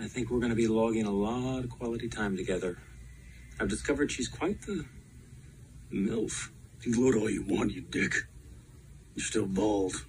I think we're going to be logging a lot of quality time together. I've discovered she's quite the MILF. You gloat all you want, you dick. You're still bald.